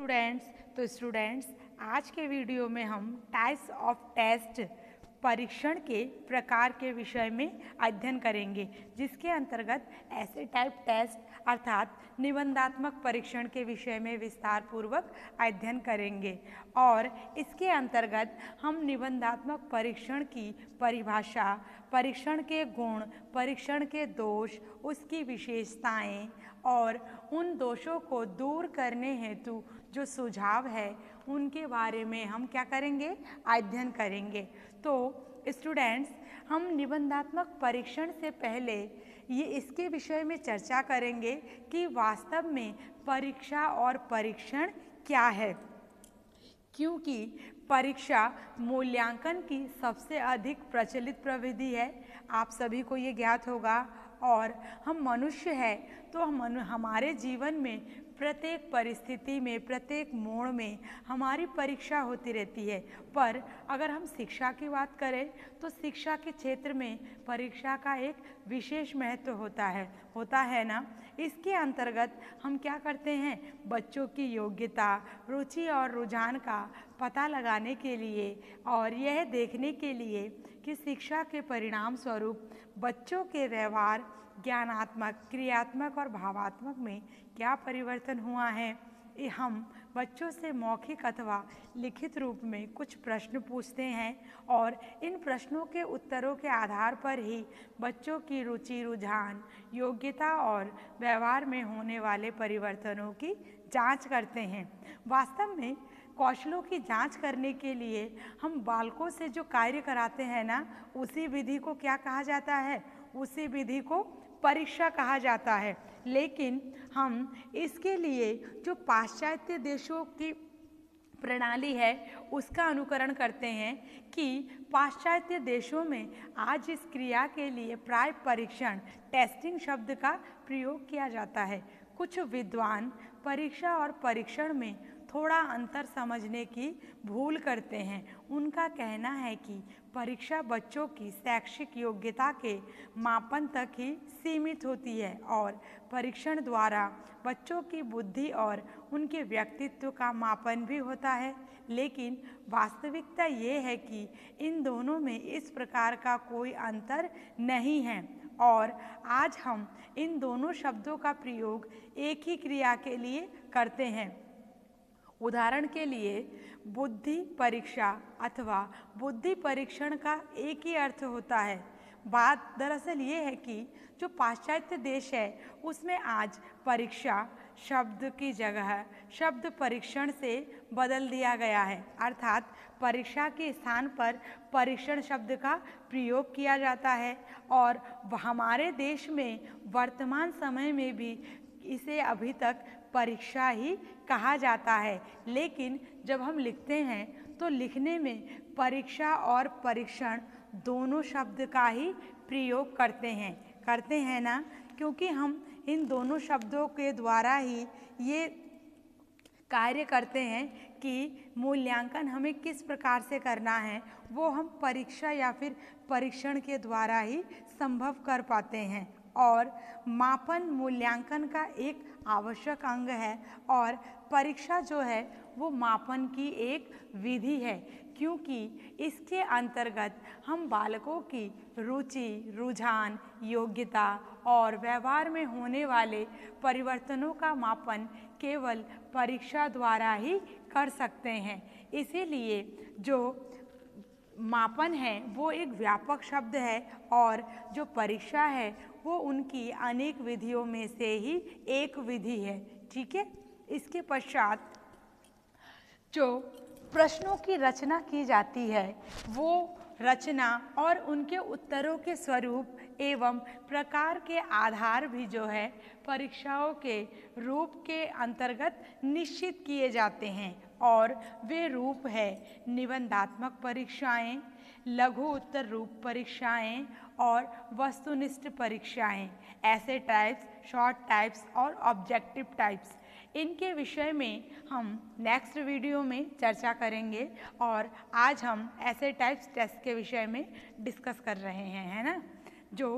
Students तो students आज के वीडियो में हम टाइप्स ऑफ़ टेस्ट परीक्षण के प्रकार के विषय में अध्ययन करेंगे, जिसके अंतर्गत ऐसे टाइप टेस्ट अर्थात निबंधात्मक परीक्षण के विषय में विस्तार पूर्वक अध्ययन करेंगे। और इसके अंतर्गत हम निबंधात्मक परीक्षण की परिभाषा, परीक्षण के गुण, परीक्षण के दोष, उसकी विशेषताएँ और उन दोषों को दूर करने हेतु जो सुझाव है, उनके बारे में हम क्या करेंगे? अध्ययन करेंगे। तो स्टूडेंट्स हम निबंधात्मक परीक्षण से पहले ये इसके विषय में चर्चा करेंगे कि वास्तव में परीक्षा और परीक्षण क्या है। क्योंकि परीक्षा मूल्यांकन की सबसे अधिक प्रचलित प्रविधि है। आप सभी को ये ज्ञात होगा और हम मनुष्य हैं तो हम हमारे जीवन में प्रत्येक परिस्थिति में, प्रत्येक मोड़ में हमारी परीक्षा होती रहती है। पर अगर हम शिक्षा की बात करें तो शिक्षा के क्षेत्र में परीक्षा का एक विशेष महत्व होता है होता है ना? इसके अंतर्गत हम क्या करते हैं? बच्चों की योग्यता, रुचि और रुझान का पता लगाने के लिए और यह देखने के लिए कि शिक्षा के परिणाम स्वरूप बच्चों के व्यवहार ज्ञानात्मक, क्रियात्मक और भावात्मक में क्या परिवर्तन हुआ है? हम बच्चों से मौखिक अथवा लिखित रूप में कुछ प्रश्न पूछते हैं और इन प्रश्नों के उत्तरों के आधार पर ही बच्चों की रुचि, रुझान, योग्यता और व्यवहार में होने वाले परिवर्तनों की जाँच करते हैं। वास्तव में कौशलों की जाँच करने के लिए हम बालकों से जो कार्य कराते हैं ना, उसी विधि को क्या कहा जाता है? उसी विधि को परीक्षा कहा जाता है। लेकिन हम इसके लिए जो पाश्चात्य देशों की प्रणाली है, उसका अनुकरण करते हैं कि पाश्चात्य देशों में आज इस क्रिया के लिए प्राय परीक्षण, टेस्टिंग शब्द का प्रयोग किया जाता है। कुछ विद्वान परीक्षा और परीक्षण में थोड़ा अंतर समझने की भूल करते हैं। उनका कहना है कि परीक्षा बच्चों की शैक्षिक योग्यता के मापन तक ही सीमित होती है और परीक्षण द्वारा बच्चों की बुद्धि और उनके व्यक्तित्व का मापन भी होता है। लेकिन वास्तविकता ये है कि इन दोनों में इस प्रकार का कोई अंतर नहीं है और आज हम इन दोनों शब्दों का प्रयोग एक ही क्रिया के लिए करते हैं। उदाहरण के लिए, बुद्धि परीक्षा अथवा बुद्धि परीक्षण का एक ही अर्थ होता है। बात दरअसल ये है कि जो पाश्चात्य देश है, उसमें आज परीक्षा, शब्द की जगह, शब्द परीक्षण से बदल दिया गया है। अर्थात परीक्षा के स्थान पर परीक्षण शब्द का प्रयोग किया जाता है और हमारे देश में वर्तमान समय में भी इसे अभी तक परीक्षा ही कहा जाता है। लेकिन जब हम लिखते हैं तो लिखने में परीक्षा और परीक्षण दोनों शब्द का ही प्रयोग करते हैं। करते हैं ना? क्योंकि हम इन दोनों शब्दों के द्वारा ही ये कार्य करते हैं कि मूल्यांकन हमें किस प्रकार से करना है, वो हम परीक्षा या फिर परीक्षण के द्वारा ही संभव कर पाते हैं। और मापन मूल्यांकन का एक आवश्यक अंग है और परीक्षा जो है वो मापन की एक विधि है, क्योंकि इसके अंतर्गत हम बालकों की रुचि, रुझान, योग्यता और व्यवहार में होने वाले परिवर्तनों का मापन केवल परीक्षा द्वारा ही कर सकते हैं। इसीलिए जो मापन है वो एक व्यापक शब्द है और जो परीक्षा है वो उनकी अनेक विधियों में से ही एक विधि है, ठीक है? इसके पश्चात जो प्रश्नों की रचना की जाती है, वो रचना और उनके उत्तरों के स्वरूप एवं प्रकार के आधार भी जो है, परीक्षाओं के रूप के अंतर्गत निश्चित किए जाते हैं। और वे रूप है निबंधात्मक परीक्षाएँ, लघु उत्तर रूप परीक्षाएँ और वस्तुनिष्ठ परीक्षाएँ, ऐसे टाइप्स शॉर्ट टाइप्स और ऑब्जेक्टिव टाइप्स इनके विषय में हम नेक्स्ट वीडियो में चर्चा करेंगे और आज हम ऐसे टाइप्स टेस्ट के विषय में डिस्कस कर रहे हैं, है ना? जो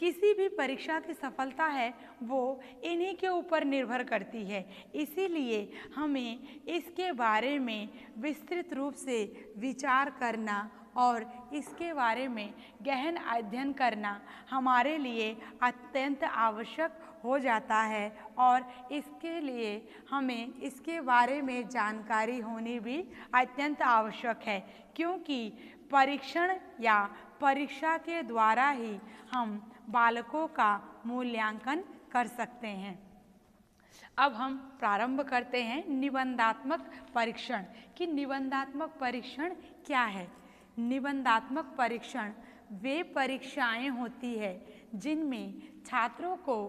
किसी भी परीक्षा की सफलता है, वो इन्हीं के ऊपर निर्भर करती है। इसीलिए हमें इसके बारे में विस्तृत रूप से विचार करना और इसके बारे में गहन अध्ययन करना हमारे लिए अत्यंत आवश्यक हो जाता है और इसके लिए हमें इसके बारे में जानकारी होनी भी अत्यंत आवश्यक है, क्योंकि परीक्षण या परीक्षा के द्वारा ही हम बालकों का मूल्यांकन कर सकते हैं। अब हम प्रारंभ करते हैं निबंधात्मक परीक्षण। कि निबंधात्मक परीक्षण क्या है? निबंधात्मक परीक्षण वे परीक्षाएँ होती है जिनमें छात्रों को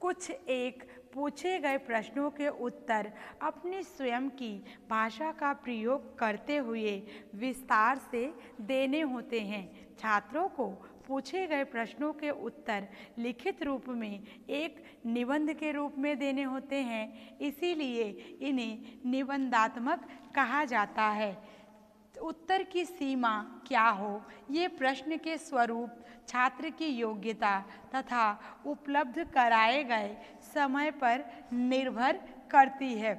कुछ एक पूछे गए प्रश्नों के उत्तर, अपनी स्वयं की भाषा का प्रयोग करते हुए विस्तार से देने होते हैं। छात्रों को पूछे गए प्रश्नों के उत्तर लिखित रूप में एक निबंध के रूप में देने होते हैं। इसीलिए इन्हें निबंधात्मक कहा जाता है। उत्तर की सीमा क्या हो? ये प्रश्न के स्वरूप, छात्र की योग्यता तथा उपलब्ध कराए गए समय पर निर्भर करती है।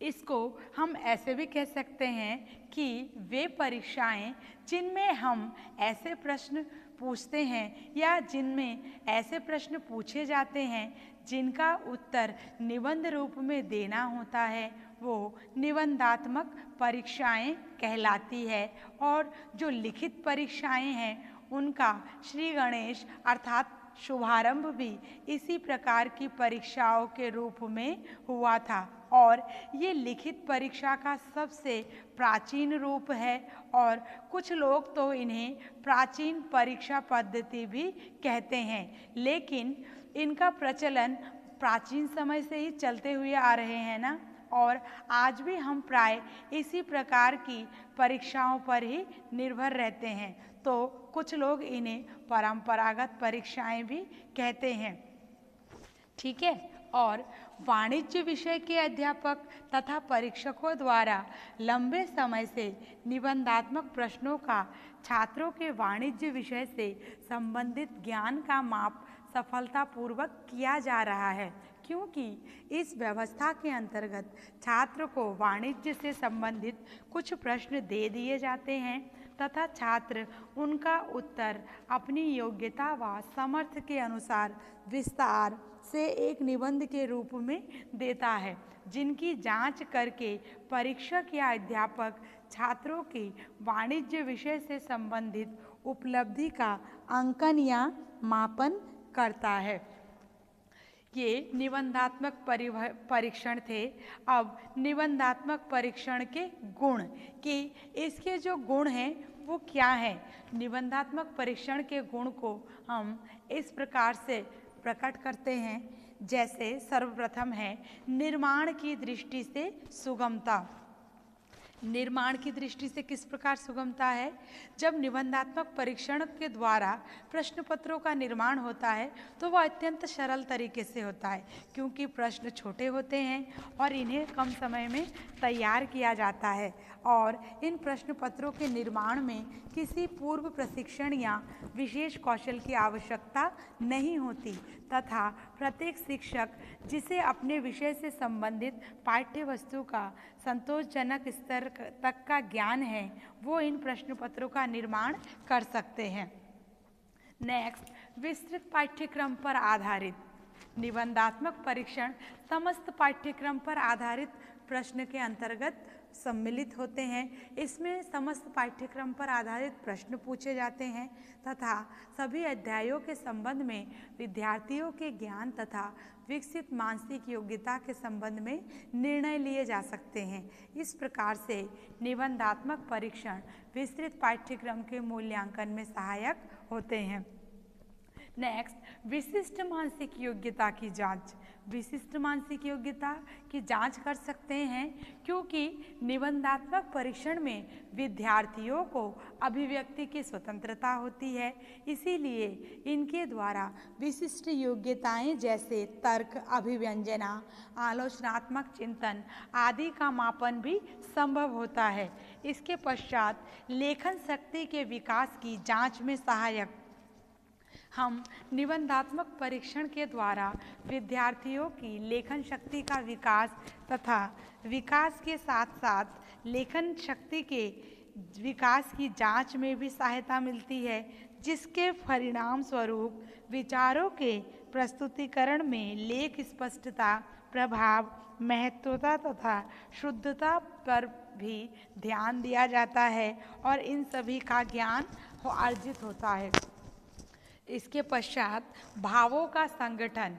इसको हम ऐसे भी कह सकते हैं कि वे परीक्षाएँ जिनमें हम ऐसे प्रश्न पूछते हैं या जिनमें ऐसे प्रश्न पूछे जाते हैं, जिनका उत्तर निबंध रूप में देना होता है, वो निबंधात्मक परीक्षाएँ कहलाती है। और जो लिखित परीक्षाएँ हैं, उनका श्री गणेश अर्थात शुभारंभ भी इसी प्रकार की परीक्षाओं के रूप में हुआ था। और ये लिखित परीक्षा का सबसे प्राचीन रूप है और कुछ लोग तो इन्हें प्राचीन परीक्षा पद्धति भी कहते हैं, लेकिन इनका प्रचलन प्राचीन समय से ही चलते हुए आ रहे हैं ना? और आज भी हम प्राय इसी प्रकार की परीक्षाओं पर ही निर्भर रहते हैं। तो कुछ लोग इन्हें परंपरागत परीक्षाएँ भी कहते हैं। ठीक है? और वाणिज्य विषय के अध्यापक तथा परीक्षकों द्वारा लंबे समय से निबंधात्मक प्रश्नों का छात्रों के वाणिज्य विषय से संबंधित ज्ञान का माप सफलतापूर्वक किया जा रहा है, क्योंकि इस व्यवस्था के अंतर्गत छात्र को वाणिज्य से संबंधित कुछ प्रश्न दे दिए जाते हैं। तथा छात्र उनका उत्तर अपनी योग्यता व समर्थ के अनुसार विस्तार से एक निबंध के रूप में देता है, जिनकी जाँच करके परीक्षक या अध्यापक छात्रों की वाणिज्य विषय से संबंधित उपलब्धि का अंकन या मापन करता है। ये निबंधात्मक परीक्षण थे। अब निबंधात्मक परीक्षण के गुण, कि इसके जो गुण हैं, वो क्या हैं? निबंधात्मक परीक्षण के गुण को हम इस प्रकार से प्रकट करते हैं, जैसे सर्वप्रथम है, निर्माण की दृष्टि से सुगमता। निर्माण की दृष्टि से किस प्रकार सुगमता है? जब निबंधात्मक परीक्षण के द्वारा प्रश्न पत्रों का निर्माण होता है तो वह अत्यंत सरल तरीके से होता है, क्योंकि प्रश्न छोटे होते हैं और इन्हें कम समय में तैयार किया जाता है। और इन प्रश्न पत्रों के निर्माण में किसी पूर्व प्रशिक्षण या विशेष कौशल की आवश्यकता नहीं होती तथा प्रत्येक शिक्षक जिसे अपने विषय से संबंधित पाठ्य वस्तु का संतोषजनक स्तर तक का ज्ञान है, वो इन प्रश्न पत्रों का निर्माण कर सकते हैं। नेक्स्ट विस्तृत पाठ्यक्रम पर आधारित। निबंधात्मक परीक्षण समस्त पाठ्यक्रम पर आधारित प्रश्न के अंतर्गत सम्मिलित होते हैं। इसमें समस्त पाठ्यक्रम पर आधारित प्रश्न पूछे जाते हैं तथा सभी अध्यायों के संबंध में विद्यार्थियों के ज्ञान तथा विकसित मानसिक योग्यता के संबंध में निर्णय लिए जा सकते हैं। इस प्रकार से निबंधात्मक परीक्षण विस्तृत पाठ्यक्रम के मूल्यांकन में सहायक होते हैं। नेक्स्ट विशिष्ट मानसिक योग्यता की जाँच। विशिष्ट मानसिक योग्यता की जाँच कर सकते हैं, क्योंकि निबंधात्मक परीक्षण में विद्यार्थियों को अभिव्यक्ति की स्वतंत्रता होती है। इसीलिए इनके द्वारा विशिष्ट योग्यताएँ जैसे तर्क, अभिव्यंजना, आलोचनात्मक चिंतन आदि का मापन भी संभव होता है। इसके पश्चात लेखन शक्ति के विकास की जाँच में सहायक हम निबंधात्मक परीक्षण के द्वारा विद्यार्थियों की लेखन शक्ति का विकास तथा विकास के साथ साथ लेखन शक्ति के विकास की जाँच में भी सहायता मिलती है, जिसके परिणाम स्वरूप विचारों के प्रस्तुतिकरण में लेख स्पष्टता, प्रभाव, महत्वता तथा शुद्धता पर भी ध्यान दिया जाता है और इन सभी का ज्ञान अर्जित होता है। इसके पश्चात भावों का संगठन,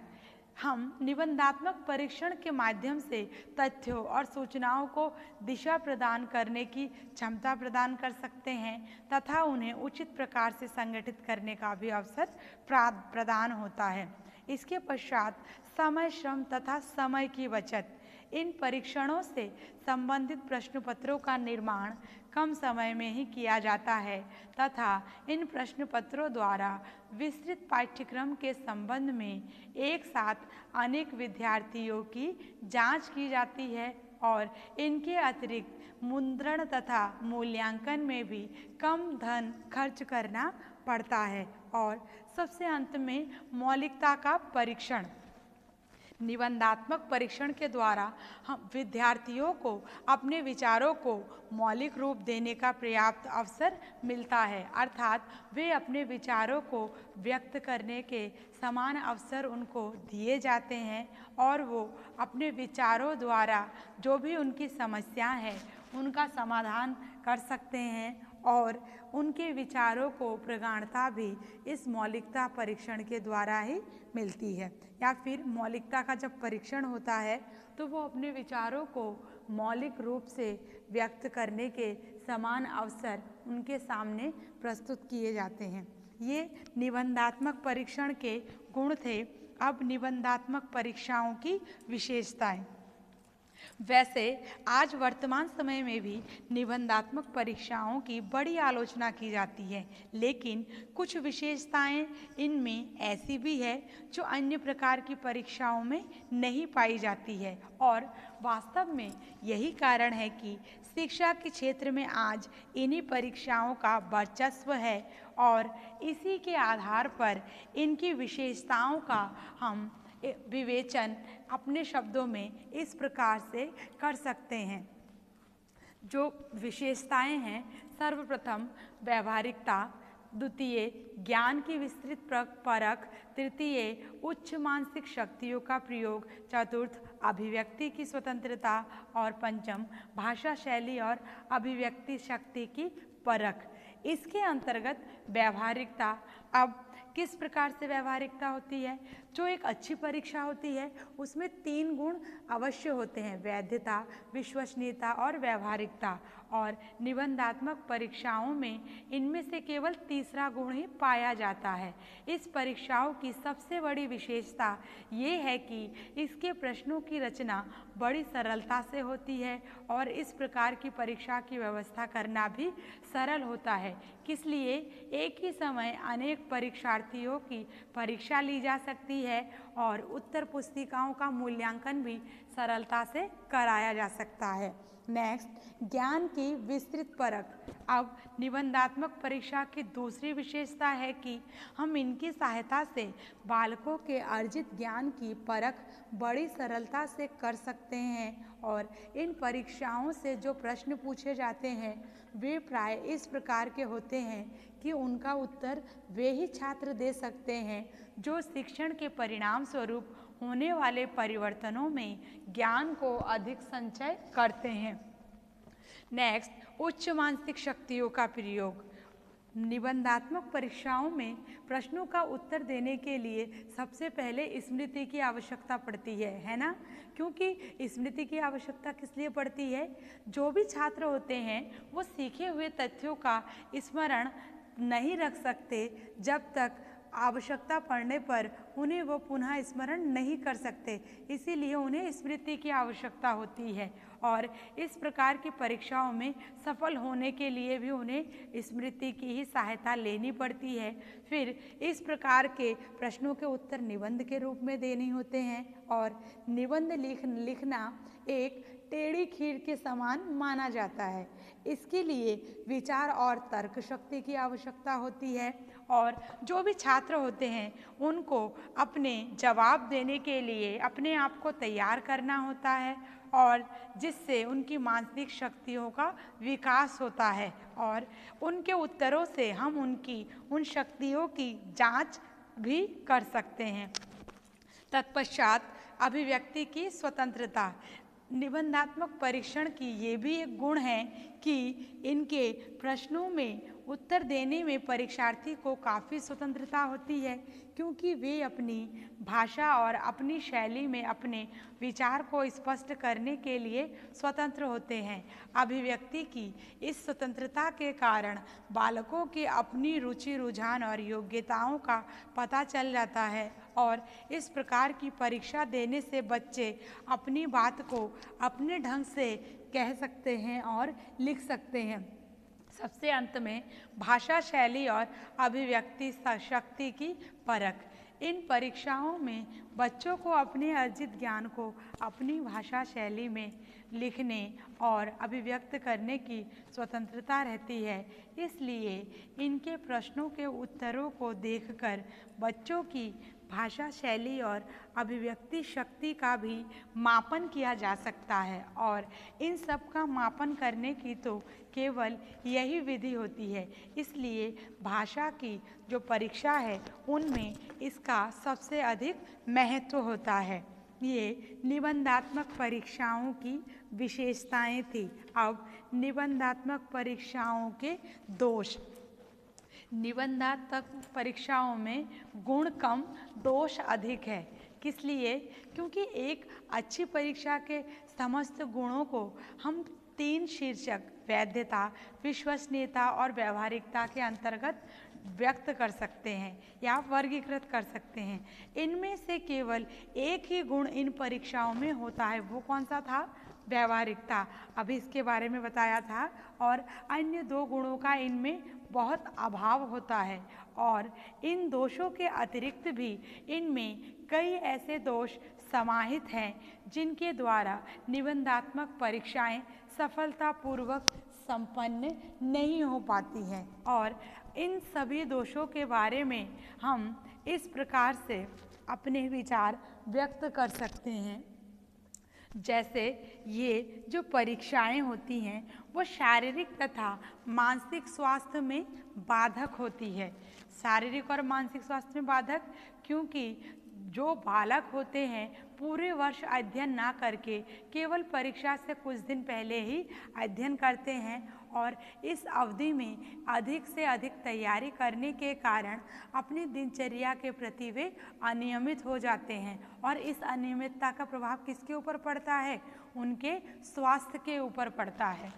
हम निबंधात्मक परीक्षण के माध्यम से तथ्यों और सूचनाओं को दिशा प्रदान करने की क्षमता प्रदान कर सकते हैं तथा उन्हें उचित प्रकार से संगठित करने का भी अवसर प्रदान होता है। इसके पश्चात समय, श्रम तथा समय की बचत, इन परीक्षणों से संबंधित प्रश्न पत्रों का निर्माण कम समय में ही किया जाता है तथा इन प्रश्न पत्रों द्वारा विस्तृत पाठ्यक्रम के संबंध में एक साथ अनेक विद्यार्थियों की जाँच की जाती है और इनके अतिरिक्त मुद्रण तथा मूल्यांकन में भी कम धन खर्च करना पड़ता है। और सबसे अंत में मौलिकता का परीक्षण। निबंधात्मक परीक्षण के द्वारा हम विद्यार्थियों को अपने विचारों को मौलिक रूप देने का पर्याप्त अवसर मिलता है। अर्थात वे अपने विचारों को व्यक्त करने के समान अवसर उनको दिए जाते हैं और वो अपने विचारों द्वारा जो भी उनकी समस्याएँ हैं, उनका समाधान कर सकते हैं। और उनके विचारों को प्रगाढ़ता भी इस मौलिकता परीक्षण के द्वारा ही मिलती है। या फिर मौलिकता का जब परीक्षण होता है तो वो अपने विचारों को मौलिक रूप से व्यक्त करने के समान अवसर उनके सामने प्रस्तुत किए जाते हैं। ये निबंधात्मक परीक्षण के गुण थे। अब निबंधात्मक परीक्षाओं की विशेषताएँ। वैसे, आज वर्तमान समय में भी निबंधात्मक परीक्षाओं की बड़ी आलोचना की जाती है, लेकिन कुछ विशेषताएँ इनमें ऐसी भी है जो अन्य प्रकार की परीक्षाओं में नहीं पाई जाती है। और वास्तव में यही कारण है कि शिक्षा के क्षेत्र में आज इन्हीं परीक्षाओं का वर्चस्व है और इसी के आधार पर इनकी विशेषताओं का हम विवेचन अपने शब्दों में इस प्रकार से कर सकते हैं। जो विशेषताएँ हैं, सर्वप्रथम व्यवहारिकता, द्वितीय ज्ञान की विस्तृत परख, तृतीय उच्च मानसिक शक्तियों का प्रयोग, चतुर्थ अभिव्यक्ति की स्वतंत्रता और पंचम भाषा शैली और अभिव्यक्ति शक्ति की परख। इसके अंतर्गत व्यवहारिकता, अब किस प्रकार से व्यवहारिकता होती है? जो एक अच्छी परीक्षा होती है, उसमें तीन गुण अवश्य होते हैं, वैधता, विश्वसनीयता और व्यवहारिकता। और निबंधात्मक परीक्षाओं में इनमें से केवल तीसरा गुण ही पाया जाता है। इस परीक्षाओं की सबसे बड़ी विशेषता ये है कि इसके प्रश्नों की रचना बड़ी सरलता से होती है और इस प्रकार की परीक्षा की व्यवस्था करना भी सरल होता है। किस लिए एक ही समय अनेक परीक्षार्थियों की परीक्षा ली जा सकती है और उत्तर पुस्तिकाओं का मूल्यांकन भी सरलता से कराया जा सकता है। नेक्स्ट ज्ञान की विस्तृत परख। अब निबंधात्मक परीक्षा की दूसरी विशेषता है कि हम इनकी सहायता से बालकों के अर्जित ज्ञान की परख बड़ी सरलता से कर सकते हैं और इन परीक्षाओं से जो प्रश्न पूछे जाते हैं, वे प्राय इस प्रकार के होते हैं कि उनका उत्तर वे ही छात्र दे सकते हैं, जो शिक्षण के परिणाम स्वरूप होने वाले परिवर्तनों में ज्ञान को अधिक संचय करते हैं। नेक्स्ट उच्च मानसिक शक्तियों का प्रयोग। निबंधात्मक परीक्षाओं में प्रश्नों का उत्तर देने के लिए सबसे पहले स्मृति की आवश्यकता पड़ती है है ना? क्योंकि स्मृति की आवश्यकता किस लिए पड़ती है? जो भी छात्र होते हैं, वो सीखे हुए तथ्यों का स्मरण नहीं रख सकते जब तक आवश्यकता पड़ने पर उन्हें वो पुनः स्मरण नहीं कर सकते। इसीलिए उन्हें स्मृति की आवश्यकता होती है और इस प्रकार की परीक्षाओं में सफल होने के लिए भी उन्हें स्मृति की ही सहायता लेनी पड़ती है। फिर इस प्रकार के प्रश्नों के उत्तर निबंध के रूप में देने होते हैं और निबंध लिख लिखना एक टेढ़ी खीर के समान माना जाता है। इसके लिए विचार और तर्क शक्ति की आवश्यकता होती है और जो भी छात्र होते हैं, उनको अपने जवाब देने के लिए अपने आप को तैयार करना होता है और जिससे उनकी मानसिक शक्तियों का विकास होता है और उनके उत्तरों से हम उनकी, उन शक्तियों की जाँच भी कर सकते हैं। तत्पश्चात अभिव्यक्ति की स्वतंत्रता। निबंधात्मक परीक्षण की ये भी एक गुण है कि इनके प्रश्नों में उत्तर देने में परीक्षार्थी को काफ़ी स्वतंत्रता होती है, क्योंकि वे अपनी भाषा और अपनी शैली में अपने विचार को स्पष्ट करने के लिए स्वतंत्र होते हैं। अभिव्यक्ति की इस स्वतंत्रता के कारण बालकों के अपनी रुचि, रुझान और योग्यताओं का पता चल जाता है और इस प्रकार की परीक्षा देने से बच्चे अपनी बात को अपने ढंग से कह सकते हैं और लिख सकते हैं। सबसे अंत में भाषा शैली और अभिव्यक्ति शक्ति की परख। इन परीक्षाओं में बच्चों को अपने अर्जित ज्ञान को अपनी भाषा शैली में लिखने और अभिव्यक्त करने की स्वतंत्रता रहती है। इसलिए इनके प्रश्नों के उत्तरों को देखकर बच्चों की भाषा शैली और अभिव्यक्ति शक्ति का भी मापन किया जा सकता है। और इन सब का मापन करने की तो केवल यही विधि होती है। इसलिए भाषा की जो परीक्षा है, उनमें इसका सबसे अधिक महत्व होता है। ये निबंधात्मक परीक्षाओं की विशेषताएँ थी। अब निबंधात्मक परीक्षाओं के दोष निबंधात्मक परीक्षाओं में गुण कम, दोष अधिक है। किस लिए? क्योंकि एक अच्छी परीक्षा के समस्त गुणों को हम तीन शीर्षक, वैधता, विश्वसनीयता और व्यवहारिकता के अंतर्गत व्यक्त कर सकते हैं या वर्गीकृत कर सकते हैं। इनमें से केवल एक ही गुण इन परीक्षाओं में होता है। वो कौन सा था? व्यवहारिकता। अभी इसके बारे में बताया था और अन्य दो गुणों का इनमें बहुत अभाव होता है और इन दोषों के अतिरिक्त भी इनमें कई ऐसे दोष समाहित हैं, जिनके द्वारा निबंधात्मक परीक्षाएँ सफलतापूर्वक संपन्न नहीं हो पाती हैं। और इन सभी दोषों के बारे में हम इस प्रकार से अपने विचार व्यक्त कर सकते हैं। जैसे ये जो परीक्षाएँ होती हैं, वो शारीरिक तथा मानसिक स्वास्थ्य में बाधक होती है। शारीरिक और मानसिक स्वास्थ्य में बाधक? क्योंकि जो बालक होते हैं पूरे वर्ष अध्ययन ना करके, केवल परीक्षा से कुछ दिन पहले ही अध्ययन करते हैं और इस अवधि में अधिक से अधिक तैयारी करने के कारण अपनी दिनचर्या के प्रति वे अनियमित हो जाते हैं। और इस अनियमितता का प्रभाव किसके ऊपर पड़ता है? उनके स्वास्थ्य के ऊपर पड़ता है।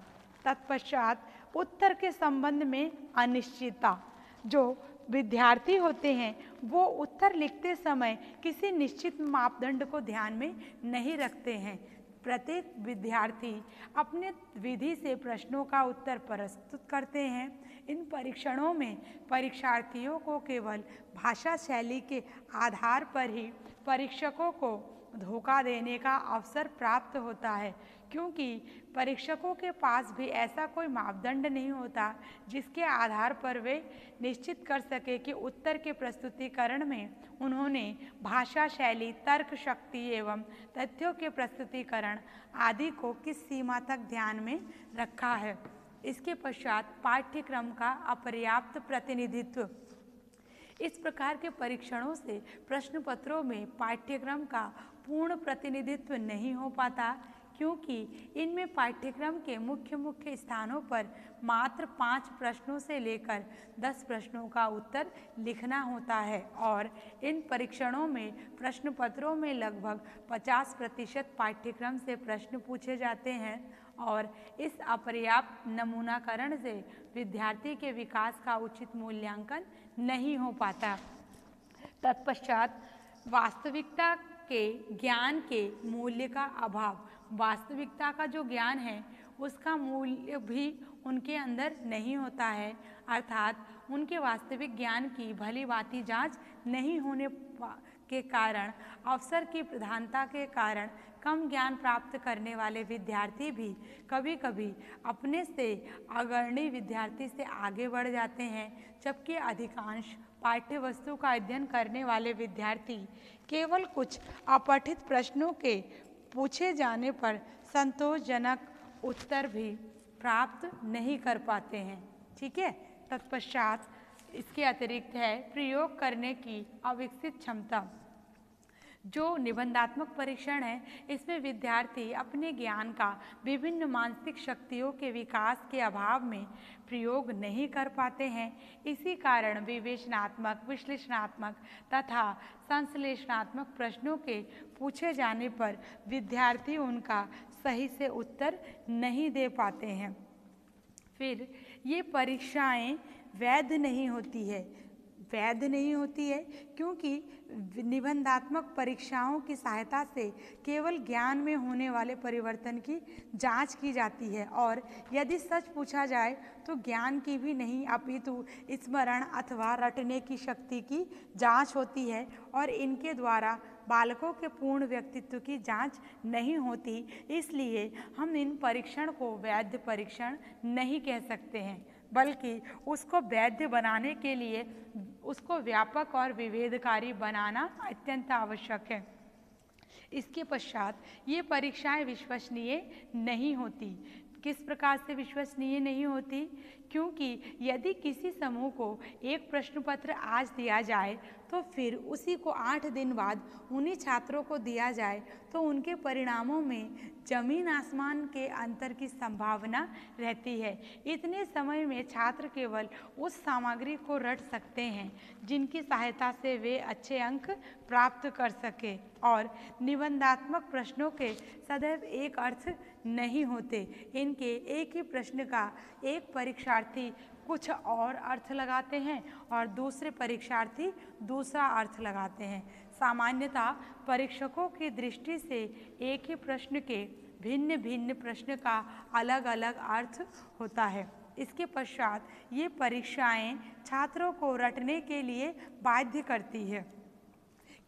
तत्पश्चात उत्तर के संबंध में अनिश्चितता, जो विद्यार्थी होते हैं, वो उत्तर लिखते समय किसी निश्चित मापदंड को ध्यान में नहीं रखते हैं। प्रत्येक विद्यार्थी अपने विधि से प्रश्नों का उत्तर प्रस्तुत करते हैं। इन परीक्षणों में परीक्षार्थियों को केवल भाषा शैली के आधार पर ही परीक्षकों को धोखा देने का अवसर प्राप्त होता है, क्योंकि परीक्षकों के पास भी ऐसा कोई मापदंड नहीं होता जिसके आधार पर वे निश्चित कर सके कि उत्तर के प्रस्तुतिकरण में उन्होंने भाषा शैली, तर्क शक्ति एवं तथ्यों के प्रस्तुतिकरण आदि को किस सीमा तक ध्यान में रखा है। इसके पश्चात पाठ्यक्रम का अपर्याप्त प्रतिनिधित्व। इस प्रकार के परीक्षणों से प्रश्न पत्रों में पाठ्यक्रम का पूर्ण प्रतिनिधित्व नहीं हो पाता, क्योंकि इनमें पाठ्यक्रम के मुख्य मुख्य स्थानों पर मात्र पाँच प्रश्नों से लेकर दस प्रश्नों का उत्तर लिखना होता है और इन परीक्षणों में प्रश्न पत्रों में लगभग 50 प्रतिशत पाठ्यक्रम से प्रश्न पूछे जाते हैं और इस अपर्याप्त नमूनाकरण से विद्यार्थी के विकास का उचित मूल्यांकन नहीं हो पाता। तत्पश्चात वास्तविकता के, ज्ञान के मूल्य का अभाव। वास्तविकता का जो ज्ञान है, उसका मूल्य भी उनके अंदर नहीं होता है। अर्थात, उनके वास्तविक ज्ञान की भली बाती जाँच नहीं होने के कारण, अवसर की प्रधानता के कारण कम ज्ञान प्राप्त करने वाले विद्यार्थी भी कभी कभी अपने से अग्रणी विद्यार्थी से आगे बढ़ जाते हैं, जबकि अधिकांश पाठ्य वस्तु का अध्ययन करने वाले विद्यार्थी केवल कुछ अपठित प्रश्नों के पूछे जाने पर संतोषजनक उत्तर भी प्राप्त नहीं कर पाते हैं। ठीक है? तत्पश्चात इसके अतिरिक्त है, प्रयोग करने की अविकसित क्षमता। जो निबंधात्मक परीक्षण है, इसमें विद्यार्थी अपने ज्ञान का विभिन्न मानसिक शक्तियों के विकास के अभाव में प्रयोग नहीं कर पाते हैं। इसी कारण विवेचनात्मक, विश्लेषणात्मक तथा संश्लेषणात्मक प्रश्नों के पूछे जाने पर विद्यार्थी उनका सही से उत्तर नहीं दे पाते हैं। फिर ये परीक्षाएँ वैध नहीं होती है। वैध नहीं होती है, क्योंकि निबंधात्मक परीक्षाओं की सहायता से केवल ज्ञान में होने वाले परिवर्तन की जाँच की जाती है। और यदि सच पूछा जाए तो ज्ञान की भी नहीं, अपितु स्मरण अथवा रटने की शक्ति की जाँच होती है, और इनके द्वारा बालकों के पूर्ण व्यक्तित्व की जाँच नहीं होती। इसलिए हम इन परीक्षण को वैध परीक्षण नहीं कह सकते हैं। बल्कि उसको वैध बनाने के लिए, उसको व्यापक और विभेदकारी बनाना अत्यंत आवश्यक है। इसके पश्चात ये परीक्षाएँ विश्वसनीय नहीं होती। किस प्रकार से विश्वसनीय नहीं होती? क्योंकि यदि किसी समूह को एक प्रश्न पत्र आज दिया जाए तो फिर उसी को आठ दिन बाद उन्हीं छात्रों को दिया जाए तो उनके परिणामों में ज़मीन आसमान के अंतर की संभावना रहती है। इतने समय में छात्र केवल उस सामग्री को रट सकते हैं, जिनकी सहायता से वे अच्छे अंक प्राप्त कर सके और निबंधात्मक प्रश्नों के सदैव एक अर्थ नहीं होते। इनके एक ही प्रश्न का एक परीक्षार्थी कुछ और अर्थ लगाते हैं और दूसरे परीक्षार्थी दूसरा अर्थ लगाते हैं। सामान्यतः परीक्षकों की दृष्टि से एक ही प्रश्न के भिन्न भिन्न प्रश्न का अलग अलग अर्थ होता है। इसके पश्चात ये परीक्षाएँ छात्रों को रटने के लिए बाध्य करती है।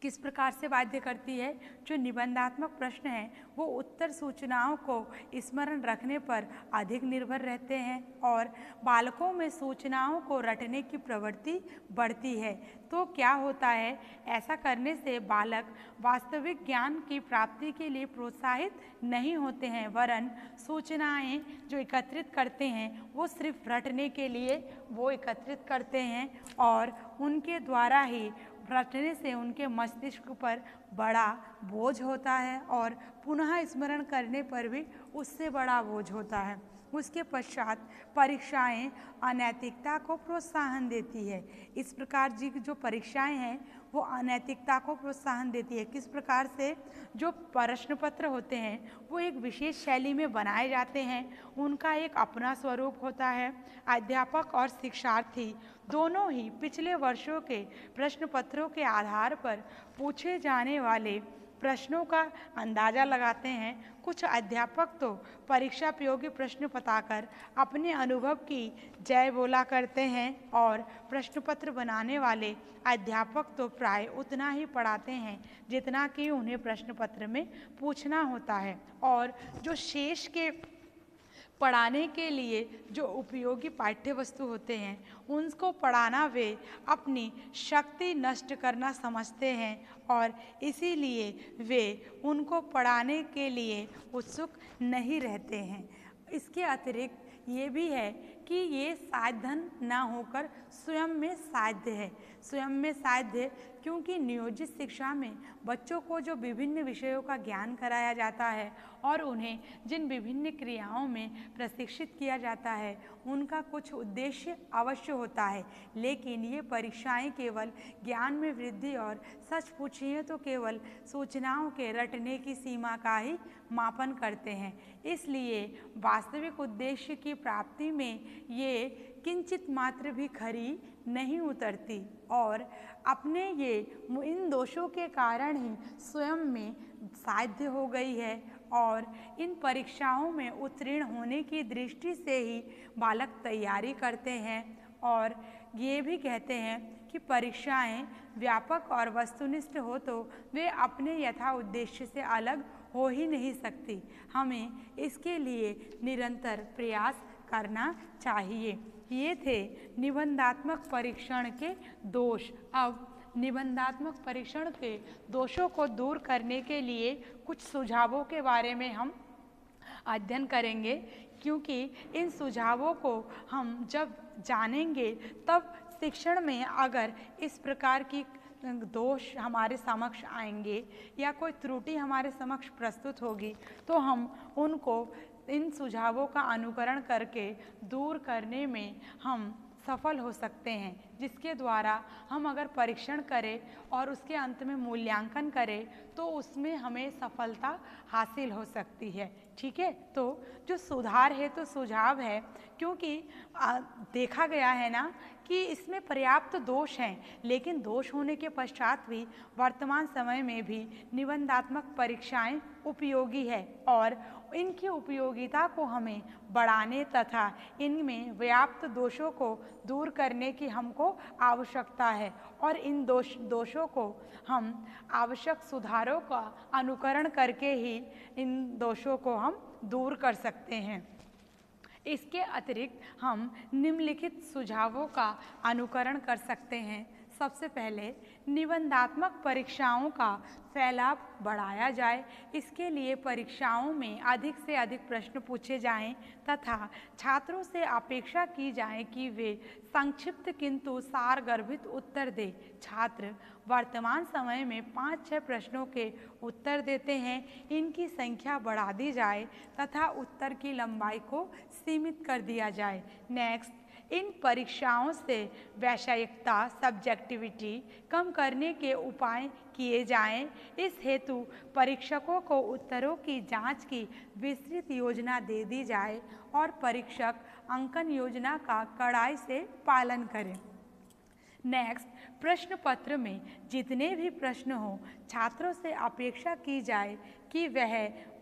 किस प्रकार से बाध्य करती है? जो निबंधात्मक प्रश्न हैं, वो उत्तर सूचनाओं को स्मरण रखने पर अधिक निर्भर रहते हैं और बालकों में सूचनाओं को रटने की प्रवृत्ति बढ़ती है। तो क्या होता है? ऐसा करने से बालक वास्तविक ज्ञान की प्राप्ति के लिए प्रोत्साहित नहीं होते हैं, वरन सूचनाएँ जो एकत्रित करते हैं, वो सिर्फ़ रटने के लिए वो एकत्रित करते हैं और उनके द्वारा ही रटने से उनके मस्तिष्क पर बड़ा बोझ होता है और पुनः स्मरण करने पर भी उससे बड़ा बोझ होता है। उसके पश्चात परीक्षाएँ अनैतिकता को प्रोत्साहन देती है। इस प्रकार जी जो परीक्षाएँ हैं, वो अनैतिकता को प्रोत्साहन देती है। किस प्रकार से? जो प्रश्न पत्र होते हैं, वो एक विशेष शैली में बनाए जाते हैं। उनका एक अपना स्वरूप होता है। अध्यापक और शिक्षार्थी दोनों ही पिछले वर्षों के प्रश्न पत्रों के आधार पर पूछे जाने वाले प्रश्नों का अंदाज़ा लगाते हैं। कुछ अध्यापक तो परीक्षा उपयोगी प्रश्न बताकर अपने अनुभव की जय बोला करते हैं और प्रश्न पत्र बनाने वाले अध्यापक तो प्राय उतना ही पढ़ाते हैं जितना कि उन्हें प्रश्न पत्र में पूछना होता है। और जो शेष के पढ़ाने के लिए जो उपयोगी पाठ्य वस्तु होते हैं, उनको पढ़ाना वे अपनी शक्ति नष्ट करना समझते हैं और इसीलिए वे उनको पढ़ाने के लिए उत्सुक नहीं रहते हैं। इसके अतिरिक्त ये भी है कि ये साधन ना होकर स्वयं में साध्य है। स्वयं में साध्य क्योंकि नियोजित शिक्षा में बच्चों को जो विभिन्न विषयों का ज्ञान कराया जाता है और उन्हें जिन विभिन्न क्रियाओं में प्रशिक्षित किया जाता है, उनका कुछ उद्देश्य अवश्य होता है। लेकिन ये परीक्षाएँ केवल ज्ञान में वृद्धि और सच पूछिए तो केवल सूचनाओं के रटने की सीमा का ही मापन करते हैं। इसलिए वास्तविक उद्देश्य की प्राप्ति में ये किंचित मात्र भी खरी नहीं उतरती और अपने ये इन दोषों के कारण ही स्वयं में साध्य हो गई है और इन परीक्षाओं में उत्तीर्ण होने की दृष्टि से ही बालक तैयारी करते हैं और ये भी कहते हैं कि परीक्षाएँ व्यापक और वस्तुनिष्ठ हो तो वे अपने यथा उद्देश्य से अलग हो ही नहीं सकती। हमें इसके लिए निरंतर प्रयास करना चाहिए। ये थे निबंधात्मक परीक्षण के दोष। अब निबंधात्मक परीक्षण के दोषों को दूर करने के लिए कुछ सुझावों के बारे में हम अध्ययन करेंगे, क्योंकि इन सुझावों को हम जब जानेंगे, तब शिक्षण में अगर इस प्रकार की दोष हमारे समक्ष आएँगे या कोई त्रुटि हमारे समक्ष प्रस्तुत होगी तो हम उनको इन सुझावों का अनुकरण करके दूर करने में हम सफल हो सकते हैं। जिसके द्वारा हम अगर परीक्षण करें और उसके अंत में मूल्यांकन करें तो उसमें हमें सफलता हासिल हो सकती है। ठीक है? तो जो सुधार है तो सुझाव है क्योंकि आ, देखा गया है ना कि इसमें पर्याप्त दोष हैं लेकिन दोष होने के पश्चात भी वर्तमान समय में भी निबंधात्मक परीक्षाएँ उपयोगी है और इनकी उपयोगिता को हमें बढ़ाने तथा इनमें व्याप्त दोषों को दूर करने की हमको आवश्यकता है। और इन दोष, दोषों को हम आवश्यक सुधारों का अनुकरण करके ही इन दोषों को हम दूर कर सकते हैं। इसके अतिरिक्त हम निम्नलिखित सुझावों का अनुकरण कर सकते हैं। सबसे पहले निबंधात्मक परीक्षाओं का फैलाव बढ़ाया जाए। इसके लिए परीक्षाओं में अधिक से अधिक प्रश्न पूछे जाएँ तथा छात्रों से अपेक्षा की जाए कि वे संक्षिप्त किंतु सारगर्भित उत्तर दें। छात्र, वर्तमान समय में पाँच छः प्रश्नों के उत्तर देते हैं। इनकी संख्या बढ़ा दी जाए तथा उत्तर की लंबाई को सीमित कर दिया जाए। नेक्स्ट इन परीक्षाओं से वैषयिकता सब्जेक्टिविटी कम करने के उपाय किए जाएँ। इस हेतु परीक्षकों को उत्तरों की जाँच की विस्तृत योजना दे दी जाए और परीक्षक अंकन योजना का कड़ाई से पालन करें। नेक्स्ट प्रश्न पत्र में जितने भी प्रश्न हो, छात्रों से अपेक्षा की जाए कि वह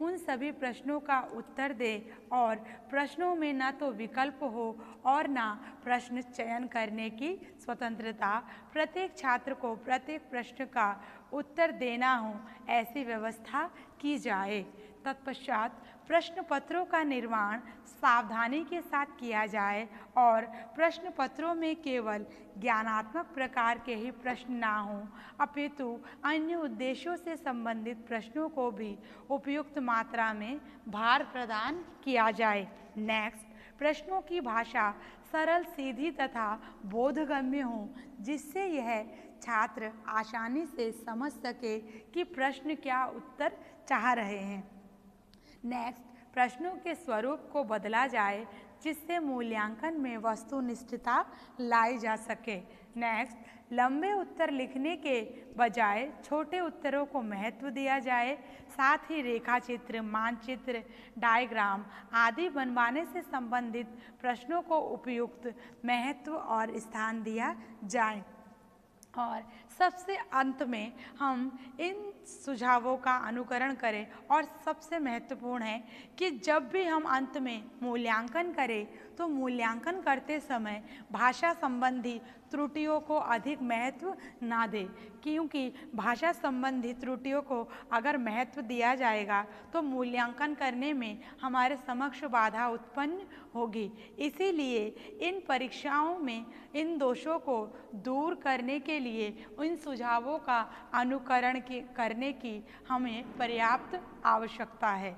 उन सभी प्रश्नों का उत्तर दे और प्रश्नों में न तो विकल्प हो और न प्रश्न चयन करने की स्वतंत्रता प्रत्येक छात्र को प्रत्येक प्रश्न का उत्तर देना हो, ऐसी व्यवस्था की जाए। तत्पश्चात प्रश्न पत्रों का निर्माण सावधानी के साथ किया जाए और प्रश्न पत्रों में केवल ज्ञानात्मक प्रकार के ही प्रश्न ना हों, अपितु अन्य उद्देश्यों से संबंधित प्रश्नों को भी उपयुक्त मात्रा में भार प्रदान किया जाए। नेक्स्ट प्रश्नों की भाषा सरल, सीधी तथा बोधगम्य हो, जिससे यह छात्र आसानी से समझ सके कि प्रश्न क्या उत्तर चाह रहे हैं। नेक्स्ट प्रश्नों के स्वरूप को बदला जाए, जिससे मूल्यांकन में वस्तुनिष्ठता लाई जा सके। नेक्स्ट लंबे उत्तर लिखने के बजाय छोटे उत्तरों को महत्व दिया जाए, साथ ही रेखा चित्र मानचित्र डायग्राम आदि बनवाने से संबंधित प्रश्नों को उपयुक्त महत्व और स्थान दिया जाए। और सबसे अंत में हम इन सुझावों का अनुकरण करें और सबसे महत्वपूर्ण है कि जब भी हम अंत में मूल्यांकन करें तो मूल्यांकन करते समय भाषा संबंधी त्रुटियों को अधिक महत्व ना दे, क्योंकि भाषा संबंधी त्रुटियों को अगर महत्व दिया जाएगा तो मूल्यांकन करने में हमारे समक्ष बाधा उत्पन्न होगी। इसीलिए इन परीक्षाओं में इन दोषों को दूर करने के लिए इन सुझावों का अनुकरण करने की हमें पर्याप्त आवश्यकता है।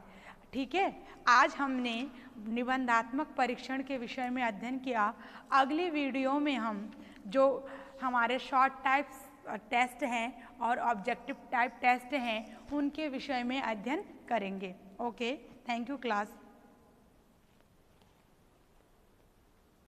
ठीक है? आज हमने निबंधात्मक परीक्षण के विषय में अध्ययन किया। अगली वीडियो में हम जो हमारे शॉर्ट टाइप्स टेस्ट हैं और ऑब्जेक्टिव टाइप टेस्ट हैं, उनके विषय में अध्ययन करेंगे। ओके? Thank you class.